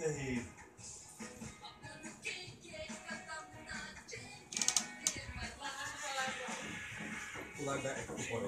Ay. Lada